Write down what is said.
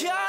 Yeah!